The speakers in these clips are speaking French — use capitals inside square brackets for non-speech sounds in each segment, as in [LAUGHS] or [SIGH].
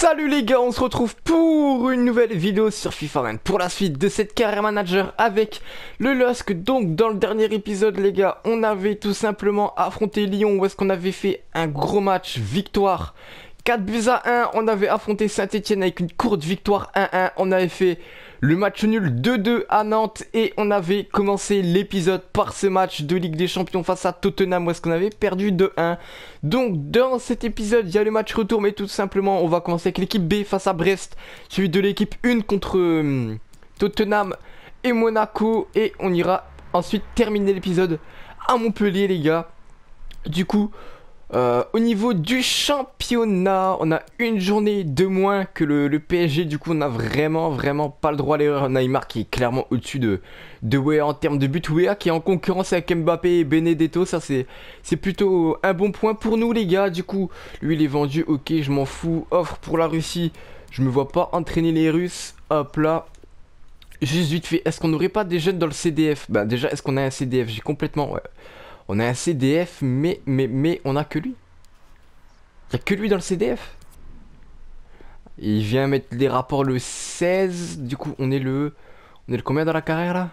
Salut les gars, on se retrouve pour une nouvelle vidéo sur FIFA 20 pour la suite de cette carrière manager avec le LOSC. Donc dans le dernier épisode les gars, on avait tout simplement affronté Lyon où est-ce qu'on avait fait un gros match victoire. 4 buts à 1, on avait affronté Saint-Etienne avec une courte victoire 1-1, on avait fait le match nul 2-2 à Nantes et on avait commencé l'épisode par ce match de Ligue des Champions face à Tottenham où est-ce qu'on avait perdu 2-1. Donc dans cet épisode il y a le match retour mais tout simplement on va commencer avec l'équipe B face à Brest, suivi de l'équipe 1 contre hum, Tottenham et Monaco et on ira ensuite terminer l'épisode à Montpellier les gars. Du coup, euh, au niveau du championnat, on a une journée de moins que le, PSG. Du coup, on a vraiment, vraiment pas le droit à l'erreur. Neymar qui est clairement au-dessus de, de Wea en termes de but. Wea qui est en concurrence avec Mbappé et Benedetto. Ça, c'est plutôt un bon point pour nous, les gars. Du coup, lui, il est vendu. Ok, je m'en fous. Offre pour la Russie. Je me vois pas entraîner les Russes. Hop là. Juste vite fait, est-ce qu'on n'aurait pas des jeunes dans le CDF Bah, déjà, est-ce qu'on a un CDF J'ai complètement. Ouais. On a un CDF, mais, on a que lui. Il n'y a que lui dans le CDF. Il vient mettre les rapports le 16. Du coup, on est le... On est le combien dans la carrière là?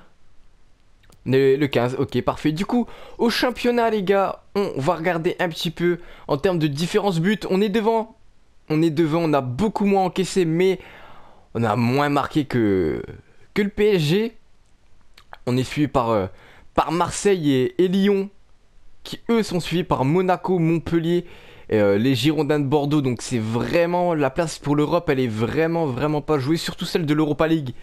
Le 15, ok parfait. Du coup, au championnat les gars, on va regarder un petit peu en termes de différence but. On est devant, on est devant, on a beaucoup moins encaissé, mais on a moins marqué que, que le PSG. On est suivi par, euh, par Marseille et Lyon qui eux sont suivis par Monaco, Montpellier, euh, les Girondins de Bordeaux. Donc c'est vraiment la place pour l'Europe, elle est vraiment vraiment pas jouée, surtout celle de l'Europa League.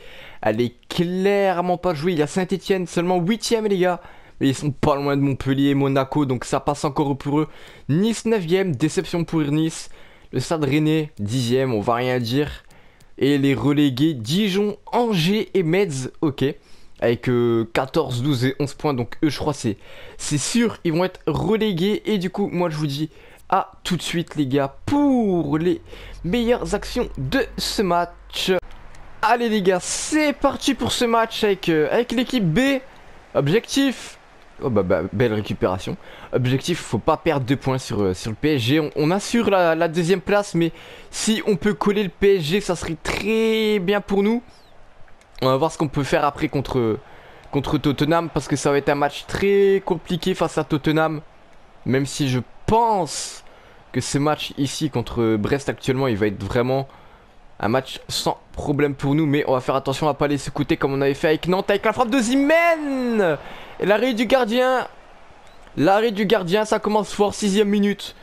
Elle est clairement pas jouée. Il y a Saint-Etienne seulement 8ème les gars. Mais ils sont pas loin de Montpellier Monaco, donc ça passe encore pour eux. Nice 9ème, déception pour Nice. Le Stade Rennais 10ème, on va rien dire. Et les relégués Dijon, Angers et Metz, ok avec 14, euh, 12 et 11 points. Donc eux, je crois, c'est sûr, ils vont être relégués. Et du coup, moi, je vous dis à tout de suite, les gars, pour les meilleures actions de ce match. Allez, les gars, c'est parti pour ce match avec, euh, l'équipe B. Objectif. Oh bah, bah, belle récupération. Objectif, faut pas perdre de points sur, euh, le PSG. On, assure la, deuxième place, mais si on peut coller le PSG, ça serait très bien pour nous. On va voir ce qu'on peut faire après contre, Tottenham parce que ça va être un match très compliqué face à Tottenham. Même si je pense que ce match ici contre Brest actuellement, il va être vraiment un match sans problème pour nous. Mais on va faire attention à pas les secouter comme on avait fait avec Nantes avec la frappe de Zimen Et l'arrêt du gardien. L'arrêt du gardien, ça commence fort, sixième minute.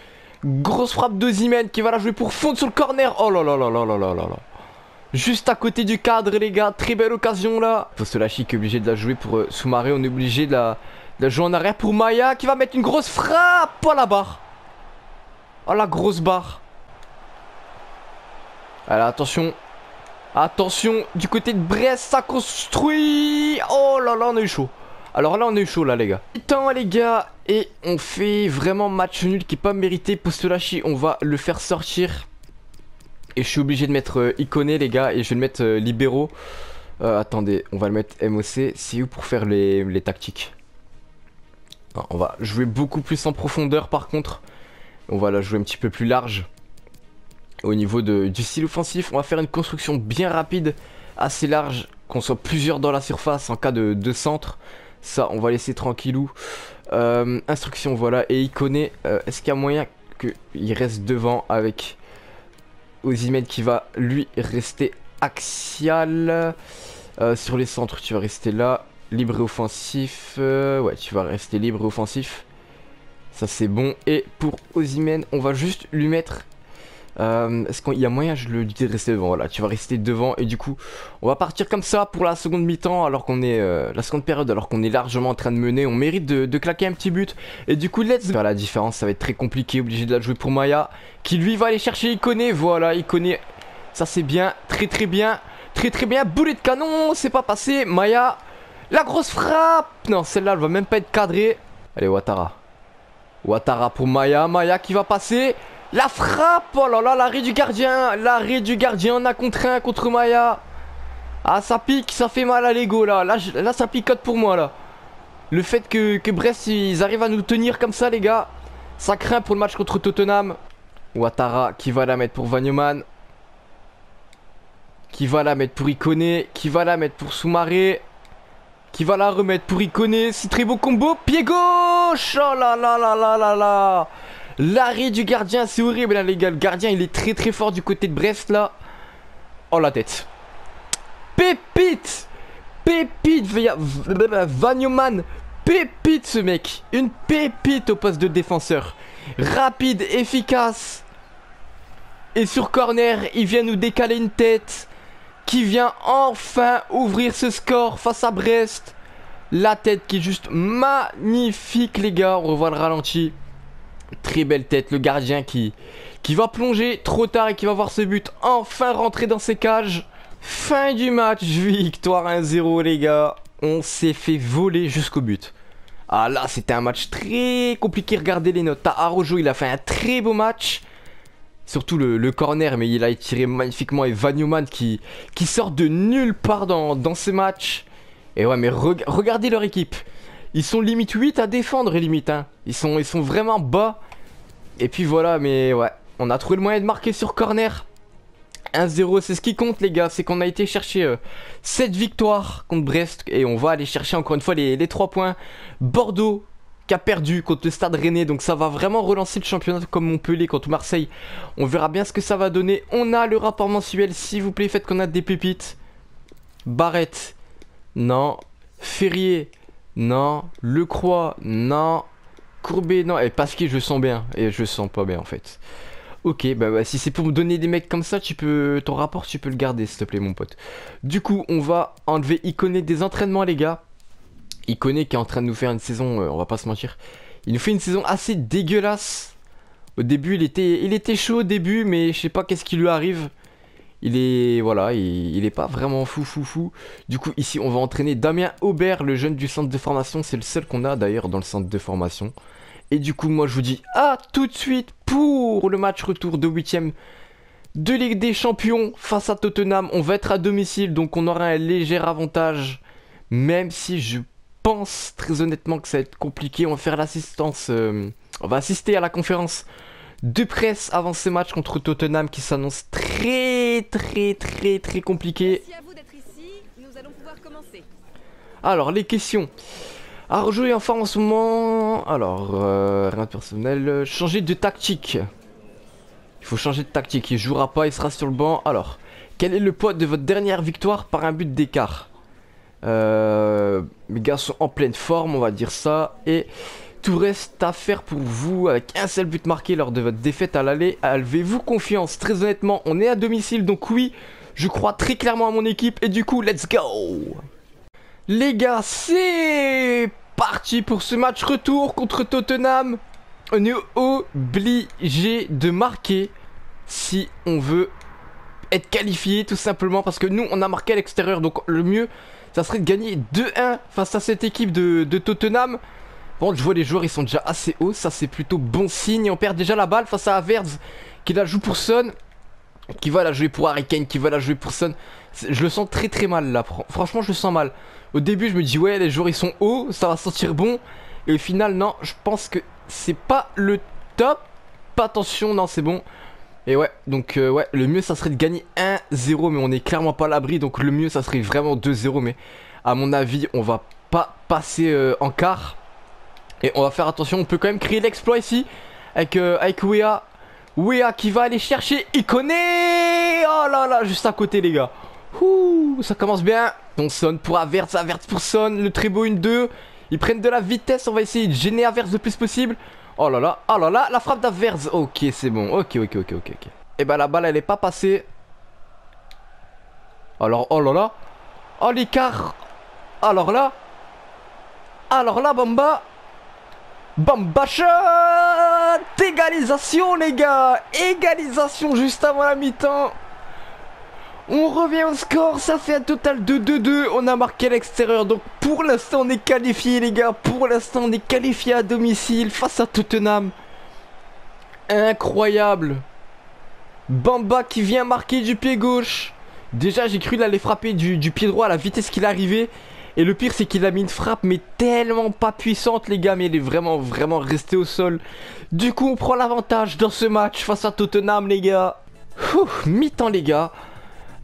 Grosse frappe de Zimen qui va la jouer pour fondre sur le corner. Oh là là là là là là là là. Juste à côté du cadre les gars, très belle occasion là. Faut qui est obligé de la jouer pour euh, sous-marée, on est obligé de la, jouer en arrière pour Maya qui va mettre une grosse frappe Oh la barre. Oh la grosse barre. Allez attention. Attention du côté de Brest ça construit. Oh là là on est chaud. Alors là on est chaud là les gars. Temps les gars. Et on fait vraiment match nul qui est pas mérité. Postolachi on va le faire sortir et je suis obligé de mettre euh, iconé les gars et je vais le mettre euh, libéraux. Euh, attendez, on va le mettre MOC. C'est où pour faire les, tactiques? On va jouer beaucoup plus en profondeur par contre. On va la jouer un petit peu plus large. Au niveau du style offensif, on va faire une construction bien rapide, assez large, qu'on soit plusieurs dans la surface en cas de, centre. Ça, on va laisser tranquillou. instruction, voilà. Et iconé, est-ce qu'il y a moyen qu'il reste devant avec Ozymed qui va lui rester axial. Euh, sur les centres, tu vas rester là. Libre et offensif. Euh, ouais, tu vas rester libre et offensif. Ça c'est bon. Et pour Ozymen, on va juste lui mettre euh, est-ce qu'il y a moyen, je le dis, de rester devant Voilà, tu vas rester devant et du coup, on va partir comme ça pour la seconde mi-temps alors qu'on est... Euh, la seconde période alors qu'on est largement en train de mener. On mérite de, claquer un petit but. Et du coup, let's faire la différence. Ça va être très compliqué, obligé de la jouer pour Maya qui lui va aller chercher Iconé. Voilà, Iconé. Ça c'est bien, très très bien. Très très bien, boulet de canon, c'est pas passé. Maya, la grosse frappe. Non, celle-là, elle va même pas être cadrée. Allez, Ouattara. Ouattara pour Maya. Maya qui va passer. La frappe Oh là là, l'arrêt du gardien L'arrêt du gardien, on a contre un contre Maya Ah, ça pique, ça fait mal à l'ego, là. là. Ça picote pour moi, là. Le fait que, que Brest, ils arrivent à nous tenir comme ça, les gars, ça craint pour le match contre Tottenham. Ouattara qui va la mettre pour Vagnoman. Qui va la mettre pour Iconé. Qui va la mettre pour Soumaré. Qui va la remettre pour Iconé. C'est très beau combo. Pied gauche Oh là là là là là là L'arrêt du gardien, c'est horrible là les gars. Le gardien, il est très très fort du côté de Brest là. Oh la tête. Pépite Pépite Vanyoman Pépite ce mec Une pépite au poste de défenseur. Rapide, efficace. Et sur corner, il vient nous décaler une tête. Qui vient enfin ouvrir ce score face à Brest. La tête qui est juste magnifique les gars. On revoit le ralenti. Très belle tête. Le gardien qui, qui va plonger trop tard et qui va voir ce but enfin rentrer dans ses cages. Fin du match. [LAUGHS] Victoire 1-0 les gars. On s'est fait voler jusqu'au but. Ah là, c'était un match très compliqué. Regardez les notes. Arojo, il a fait un très beau match. Surtout le, corner, mais il a tiré magnifiquement. Et Van Newman qui, sort de nulle part dans, dans ces matchs. Et ouais, mais regardez leur équipe. Ils sont limite 8 à défendre, limite. Hein. Ils, sont, vraiment bas. Et puis voilà, mais ouais. On a trouvé le moyen de marquer sur corner. 1-0, c'est ce qui compte les gars, c'est qu'on a été chercher 7 euh, victoires contre Brest et on va aller chercher encore une fois les, les 3 points. Bordeaux qui a perdu contre le Stade Rennais, donc ça va vraiment relancer le championnat comme Montpellier contre Marseille. On verra bien ce que ça va donner. On a le rapport mensuel, s'il vous plaît, faites qu'on a des pépites. Barrette, non. Ferrier, non. Lecroix, non. Courbet, non. Et Pasquier, je sens bien. Et je sens pas bien en fait. Ok, bah, si c'est pour me donner des mecs comme ça, tu peux ton rapport, tu peux le garder, s'il te plaît, mon pote. Du coup, on va enlever Iconé des entraînements, les gars. Iconé qui est en train de nous faire une saison, euh, on va pas se mentir. Il nous fait une saison assez dégueulasse. Au début, il était, il était chaud au début, mais je sais pas qu'est-ce qui lui arrive. Il est, voilà, il, il, est pas vraiment fou, fou, fou. Du coup, ici, on va entraîner Damien Aubert, le jeune du centre de formation. C'est le seul qu'on a d'ailleurs dans le centre de formation. Et du coup, moi, je vous dis à tout de suite pour le match retour de 8ème de Ligue des Champions face à Tottenham. On va être à domicile, donc on aura un léger avantage. Même si je pense très honnêtement que ça va être compliqué. On va faire l'assistance. Euh, on va assister à la conférence de presse avant ce match contre Tottenham qui s'annonce très très très très compliqué. Alors les questions. À rejouer en forme en ce moment. Alors, euh, rien de personnel. Changer de tactique. Il faut changer de tactique. Il jouera pas, il sera sur le banc. Alors, quel est le poids de votre dernière victoire par un but d'écart? Euh, Mes gars sont en pleine forme, on va dire ça. Et tout reste à faire pour vous avec un seul but marqué lors de votre défaite à l'aller. Avez-vous confiance? Très honnêtement, on est à domicile, donc oui, je crois très clairement à mon équipe. Et du coup, let's go les gars, c'est parti pour ce match retour contre Tottenham. On est obligé de marquer si on veut être qualifié tout simplement parce que nous on a marqué à l'extérieur donc le mieux ça serait de gagner 2-1 face à cette équipe de, Tottenham. Je vois les joueurs ils sont déjà assez hauts ça c'est plutôt bon signe on perd déjà la balle face à Averz qui la joue pour Son qui va la jouer pour Harry qui va la jouer pour Son je le sens très très mal là franchement je le sens mal au début, je me dis, ouais, les joueurs ils sont hauts, ça va sentir bon. Et au final, non, je pense que c'est pas le top. Pas attention, non, c'est bon. Et ouais, donc euh, ouais, le mieux ça serait de gagner 1-0, mais on est clairement pas à l'abri. Donc le mieux ça serait vraiment 2-0. Mais à mon avis, on va pas passer euh, en quart. Et on va faire attention, on peut quand même créer l'exploit ici. Avec, euh, avec Wea. Wea qui va aller chercher connaît Oh là là, juste à côté les gars. Ouh, ça commence bien. On sonne pour Avertz, Avertz pour Son. Le très beau une 2. Ils prennent de la vitesse. On va essayer de gêner Avertz le plus possible. Oh là là, oh là là, la frappe d'Avertz. Ok, c'est bon. Ok, ok, ok, ok, ok. Et eh bah ben, la balle, elle est pas passée. Alors, oh là là. Oh l'écart. Alors là. Alors là, Bamba. Bamba shot Égalisation, les gars Égalisation juste avant la mi-temps on revient au score, ça fait un total de 2-2. On a marqué l'extérieur. Donc pour l'instant, on est qualifié, les gars. Pour l'instant, on est qualifié à domicile face à Tottenham. Incroyable. Bamba qui vient marquer du pied gauche. Déjà, j'ai cru l'aller frapper du, pied droit à la vitesse qu'il arrivait. Et le pire, c'est qu'il a mis une frappe, mais tellement pas puissante, les gars. Mais il est vraiment, vraiment resté au sol. Du coup, on prend l'avantage dans ce match face à Tottenham, les gars. Mi-temps, les gars.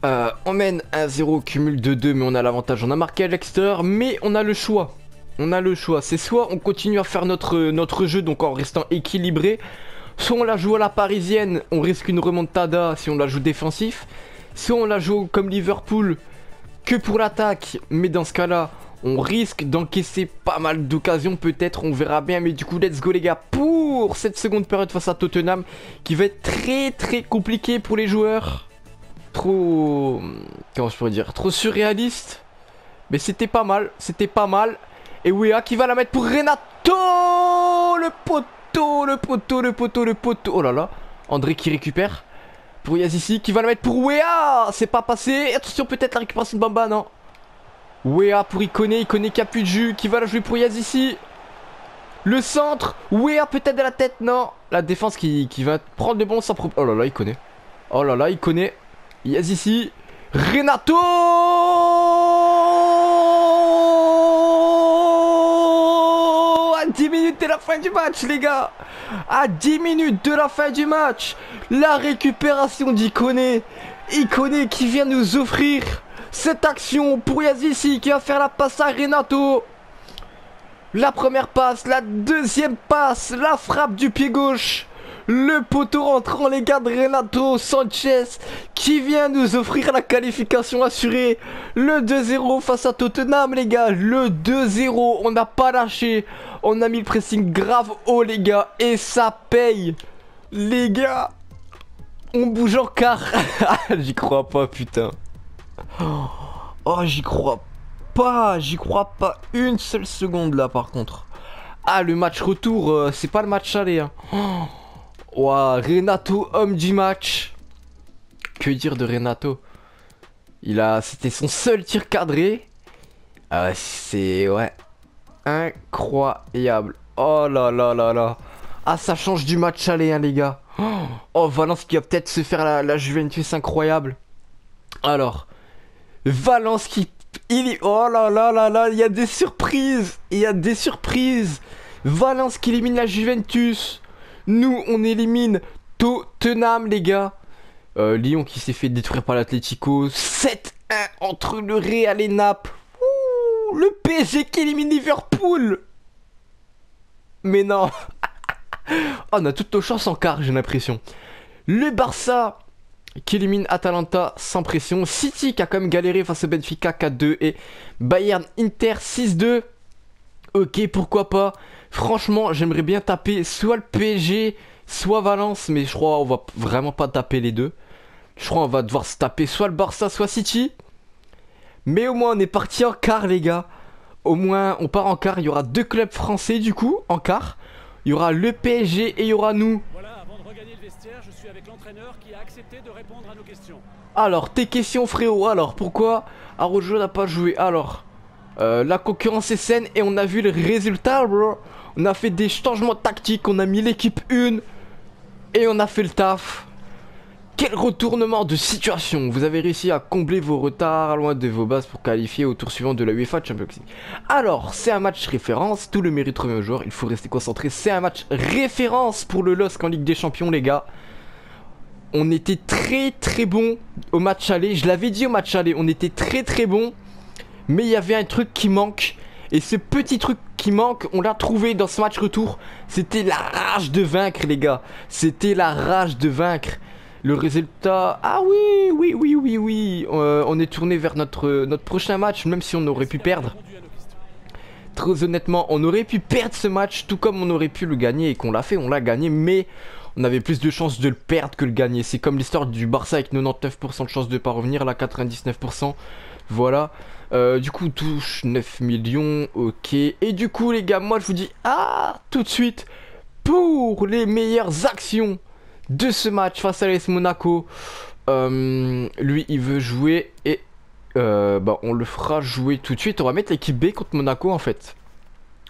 Euh, on mène 1-0, cumul de 2, mais on a l'avantage. On a marqué à mais on a le choix. On a le choix. C'est soit on continue à faire notre, notre jeu, donc en restant équilibré, soit on la joue à la parisienne, on risque une remontada si on la joue défensif, soit on la joue comme Liverpool, que pour l'attaque, mais dans ce cas-là, on risque d'encaisser pas mal d'occasions peut-être, on verra bien. Mais du coup, let's go les gars pour cette seconde période face à Tottenham qui va être très très compliqué pour les joueurs. Trop... Comment je pourrais dire Trop surréaliste. Mais c'était pas mal, c'était pas mal. Et Wea qui va la mettre pour Renato Le poteau, le poteau, le poteau, le poteau. Oh là là. André qui récupère. Pour Yazici qui va la mettre pour Wea C'est pas passé. Attention peut-être la récupération de Bamba, non Wea pour Icone, Icone qui a plus de jus, qui va la jouer pour Yaz ici. Le centre, Wea peut-être de la tête, non. La défense qui, va prendre le bon sans problème. Oh là là, Icone. Oh là là, Icone. Yaz ici. Renato À 10 minutes de la fin du match, les gars À 10 minutes de la fin du match La récupération d'Icone Icone qui vient nous offrir cette action pour Yazici qui va faire la passe à Renato. La première passe, la deuxième passe, la frappe du pied gauche. Le poteau rentrant, les gars de Renato Sanchez qui vient nous offrir la qualification assurée. Le 2-0 face à Tottenham, les gars. Le 2-0, on n'a pas lâché. On a mis le pressing grave haut, les gars. Et ça paye. Les gars, on bouge en quart. [LAUGHS] J'y crois pas, putain. Oh, j'y crois pas, j'y crois pas une seule seconde là par contre. Ah, le match retour, euh, c'est pas le match aller. Hein. Oh, Renato, homme du match. Que dire de Renato? Il a, c'était son seul tir cadré. Ah, c'est ouais, incroyable. Oh là là là là. Ah, ça change du match aller, hein, les gars. Oh, Valence qui va peut-être se faire la, la Juventus incroyable. Alors, Valence qui... Il... Oh là là là là, il y a des surprises Il y a des surprises Valence qui élimine la Juventus. Nous, on élimine Tottenham, les gars. Euh, Lyon qui s'est fait détruire par l'Atletico. 7-1 entre le Real et Naples. le PSG qui élimine Liverpool. Mais non. [LAUGHS] on a toutes nos chances en quart, j'ai l'impression. Le Barça qui élimine Atalanta sans pression. City qui a quand même galéré face à Benfica 4-2 et Bayern Inter 6-2. Ok, pourquoi pas. Franchement, j'aimerais bien taper soit le PSG, soit Valence, mais je crois on va vraiment pas taper les deux. Je crois on va devoir se taper soit le Barça, soit City. Mais au moins on est parti en quart les gars. Au moins on part en quart, il y aura deux clubs français du coup en quart. Il y aura le PSG et il y aura nous je suis avec l'entraîneur qui a accepté de répondre à nos questions. Alors, tes questions frérot, alors pourquoi Arojo n'a pas joué? Alors, euh, la concurrence est saine et on a vu le résultat bro. On a fait des changements tactiques, on a mis l'équipe 1 et on a fait le taf. Quel retournement de situation Vous avez réussi à combler vos retards loin de vos bases pour qualifier au tour suivant de la UEFA Champions League. Alors, c'est un match référence, tout le mérite remis au joueur, il faut rester concentré. C'est un match référence pour le LOSC en Ligue des Champions, les gars. On était très très bon au match aller, je l'avais dit au match aller, on était très très bon. Mais il y avait un truc qui manque. Et ce petit truc qui manque, on l'a trouvé dans ce match retour. C'était la rage de vaincre, les gars. C'était la rage de vaincre. Le résultat... Ah oui, oui, oui, oui, oui. Euh, on est tourné vers notre, prochain match, même si on aurait pu perdre. Très honnêtement, on aurait pu perdre ce match, tout comme on aurait pu le gagner et qu'on l'a fait, on l'a gagné, mais on avait plus de chances de le perdre que le gagner. C'est comme l'histoire du Barça avec 99% de chances de pas revenir, là 99%. Voilà. Euh, du coup, touche 9 millions, ok. Et du coup, les gars, moi je vous dis, ah, tout de suite, pour les meilleures actions de ce match face à l'AS Monaco. Euh, lui, il veut jouer et euh, bah, on le fera jouer tout de suite. On va mettre l'équipe B contre Monaco en fait.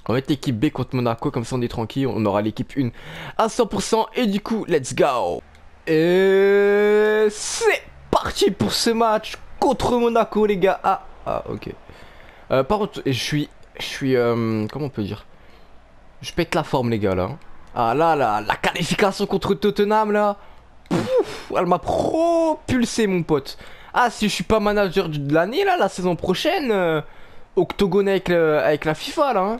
On va mettre l'équipe B contre Monaco, comme ça on est tranquille. On aura l'équipe 1 à 100%. Et du coup, let's go. Et c'est parti pour ce match contre Monaco, les gars. Ah ok. Euh, par contre, je suis. Suis. comment on peut dire? Je pète la forme, les gars, là. Ah là, là, la qualification contre Tottenham là. elle m'a propulsé mon pote. Ah, si je suis pas manager de l'année, là, la saison prochaine, euh, octogone avec, avec la FIFA, là. Hein.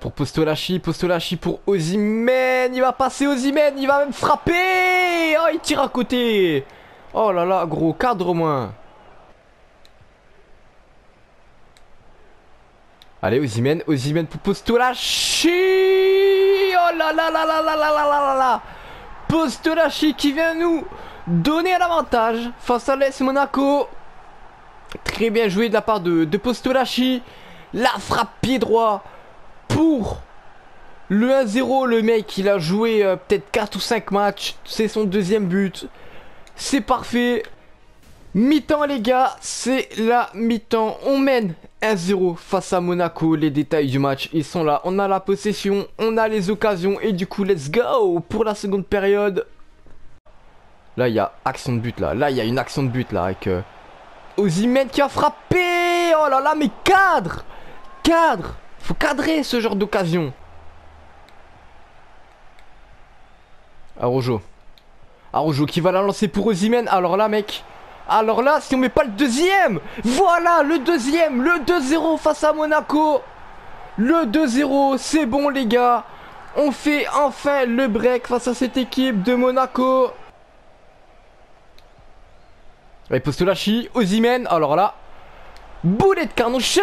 Pour Postolachi, Postolachi pour Ozimen, il va passer Ozimen, il va même frapper Oh, il tire à côté Oh là là, gros, cadre au moins Allez, Ozimen pour Postolachi Oh là là là là là là là là là Postolachi qui vient nous donner l'avantage face à l'Est Monaco. Très bien joué de la part de, de Postolachi. La frappe pied droit pour le 1-0. Le mec, il a joué euh, peut-être 4 ou 5 matchs. C'est son deuxième but. C'est parfait. Mi-temps les gars, c'est la mi-temps. On mène 1-0 face à Monaco. Les détails du match, ils sont là. On a la possession, on a les occasions. Et du coup, let's go pour la seconde période. Là, il y a action de but là. Là, il y a une action de but là avec euh, qui a frappé. Oh là là, mais cadre Cadre Faut cadrer ce genre d'occasion. Arojo. Arojo qui va la lancer pour Ozymen. Alors là, mec, alors là, si on met pas le deuxième Voilà, le deuxième Le 2-0 face à Monaco. Le 2-0, c'est bon les gars. On fait enfin le break face à cette équipe de Monaco. Allez, Postolachi, Ozimen, alors là Boulet de canon shot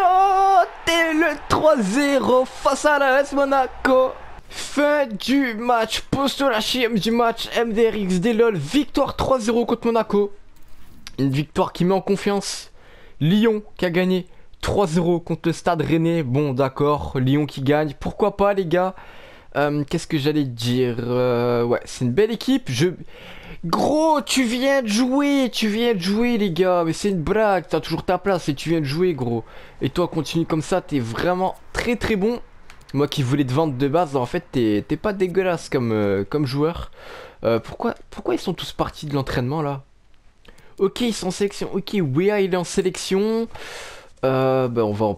Et le 3-0 face à l'AS Monaco. Fin du match, Postolachi du match, MDRX, Delol, victoire 3-0 contre Monaco une victoire qui met en confiance. Lyon qui a gagné 3-0 contre le Stade Rennais. Bon, d'accord, Lyon qui gagne. Pourquoi pas, les gars? Euh, Qu'est-ce que j'allais dire? Euh, Ouais, c'est une belle équipe. Je... Gros, tu viens de jouer, tu viens de jouer, les gars. Mais c'est une blague, t'as toujours ta place et tu viens de jouer, gros. Et toi, continue comme ça, t'es vraiment très très bon. Moi qui voulais te vendre de base, en fait, t'es pas dégueulasse comme, euh, comme joueur. pourquoi, pourquoi ils sont tous partis de l'entraînement là? Ok, ils sont en sélection. Ok, Wea il est en sélection. Euh, bah, on va,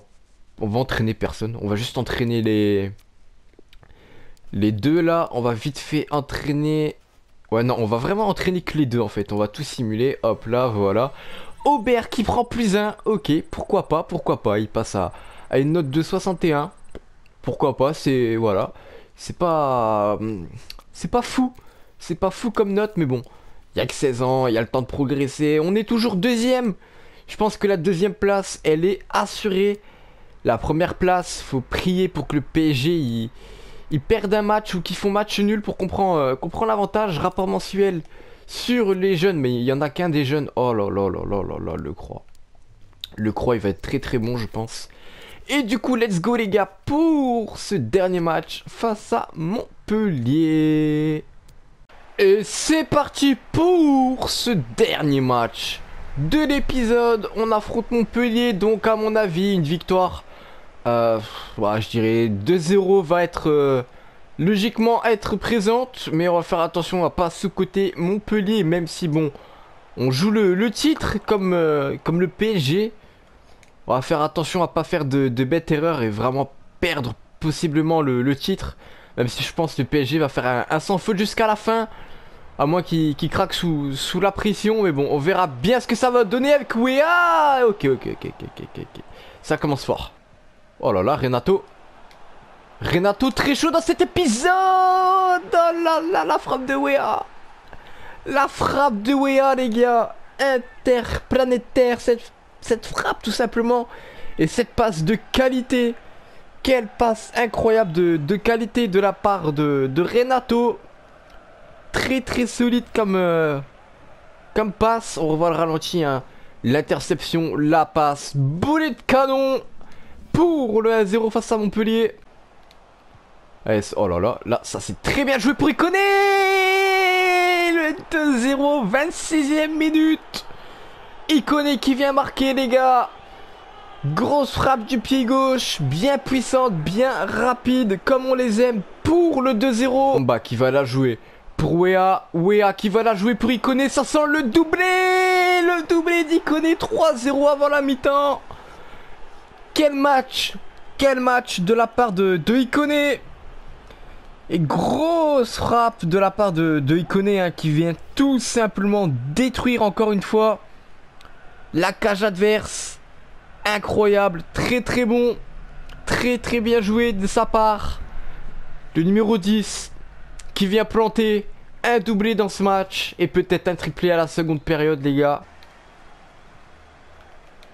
on va entraîner personne. On va juste entraîner les, les deux là. On va vite fait entraîner. Ouais, non, on va vraiment entraîner que les deux en fait. On va tout simuler. Hop là, voilà. Aubert qui prend plus un. Ok, pourquoi pas, pourquoi pas. Il passe à, à une note de 61. Pourquoi pas, c'est. Voilà. C'est pas. C'est pas fou. C'est pas fou comme note, mais bon. Il y a que 16 ans, il y a le temps de progresser. On est toujours deuxième. Je pense que la deuxième place, elle est assurée. La première place, faut prier pour que le PSG il, perde un match ou qu'ils font match nul pour comprendre, euh, l'avantage. Rapport mensuel sur les jeunes, mais il y en a qu'un des jeunes. Oh là là là là là là, le croix. Le croix, il va être très très bon, je pense. Et du coup, let's go les gars pour ce dernier match face à Montpellier. Et c'est parti pour ce dernier match de l'épisode. On affronte Montpellier, donc à mon avis, une victoire. Euh, je dirais 2-0 va être euh, logiquement être présente, mais on va faire attention à pas sous-côté Montpellier, même si bon, on joue le, titre comme, euh, le PSG. On va faire attention à pas faire de, bêtes erreurs et vraiment perdre possiblement le, titre. Même si je pense que le PSG va faire un, un sans faute jusqu'à la fin. À moins qu'il craque sous, sous la pression. Mais bon, on verra bien ce que ça va donner avec Wea. Ok, ok, ok, ok, ok, ok. Ça commence fort. Oh là là, Renato. Renato très chaud dans cet épisode. Oh là là, la frappe de Wea. La frappe de Wea, les gars. Interplanétaire, cette, frappe tout simplement. Et cette passe de qualité. Quelle passe incroyable de, qualité de la part de Renato très très solide comme, euh, comme passe. On revoit le ralenti. Hein. L'interception, la passe, boulet de canon pour le 1-0 face à Montpellier. oh là là, là, ça c'est très bien joué pour Iconé Le 2-0, 26ème minute. Iconé qui vient marquer les gars. Grosse frappe du pied gauche, bien puissante, bien rapide, comme on les aime pour le 2-0. Bah qui va la jouer pour Wea. Wea qui va la jouer pour Ikoné. Ça sent le doublé Le doublé d'Ikoné 3-0 avant la mi-temps. Quel match Quel match de la part de, de Ikoné Et grosse frappe de la part de, de Ikone hein, qui vient tout simplement détruire encore une fois la cage adverse. Incroyable, très très bon, très très bien joué de sa part. Le numéro 10 qui vient planter un doublé dans ce match et peut-être un triplé à la seconde période les gars.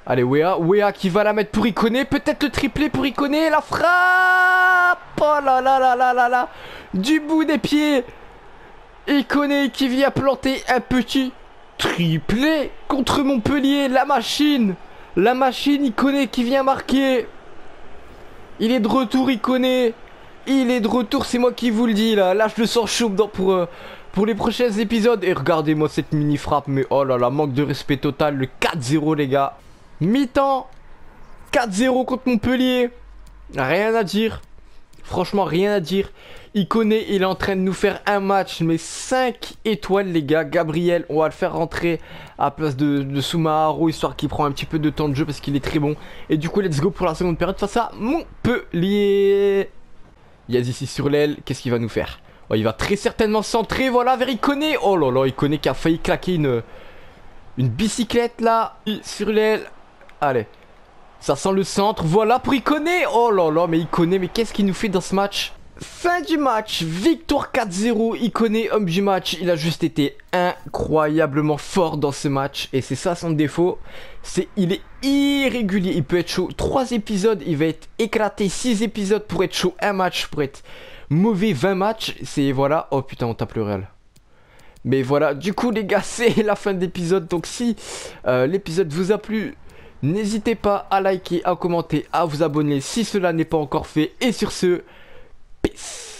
Allez, Wea, Wea qui va la mettre pour Iconé. Peut-être le triplé pour Iconé. La frappe Oh là là là là là là Du bout des pieds Iconé qui vient planter un petit triplé contre Montpellier. La machine La machine Iconé qui vient marquer. Il est de retour Iconé. Il est de retour, c'est moi qui vous le dis là. Là, je le sens chaud pour, euh, pour les prochains épisodes. Et regardez-moi cette mini frappe. Mais oh là là, manque de respect total. Le 4-0, les gars. Mi-temps, 4-0 contre Montpellier. Rien à dire. Franchement, rien à dire. Il connaît, il est en train de nous faire un match, mais 5 étoiles, les gars. Gabriel, on va le faire rentrer à place de, de histoire qu'il prend un petit peu de temps de jeu parce qu'il est très bon. Et du coup, let's go pour la seconde période face à Montpellier. Yaz ici sur l'aile, qu'est-ce qu'il va nous faire? Il va très certainement centrer, voilà, vers Iconé. Oh là là, Iconé qui a failli claquer une, une bicyclette là, sur l'aile. Allez. Ça sent le centre. Voilà pour Iconé. Oh là là, mais Iconé, mais qu'est-ce qu'il nous fait dans ce match? Fin du match, victoire 4-0, Iconé, homme du match, il a juste été incroyablement fort dans ce match et c'est ça son défaut, c'est il est irrégulier, il peut être chaud 3 épisodes, il va être éclaté 6 épisodes pour être chaud, un match pour être mauvais 20 matchs, c'est voilà, oh putain on tape le réel. Mais voilà, du coup les gars, [LAUGHS] c'est la fin de l'épisode, donc si euh, l'épisode vous a plu, N'hésitez pas à liker, à commenter, à vous abonner si cela n'est pas encore fait. Et sur ce, peace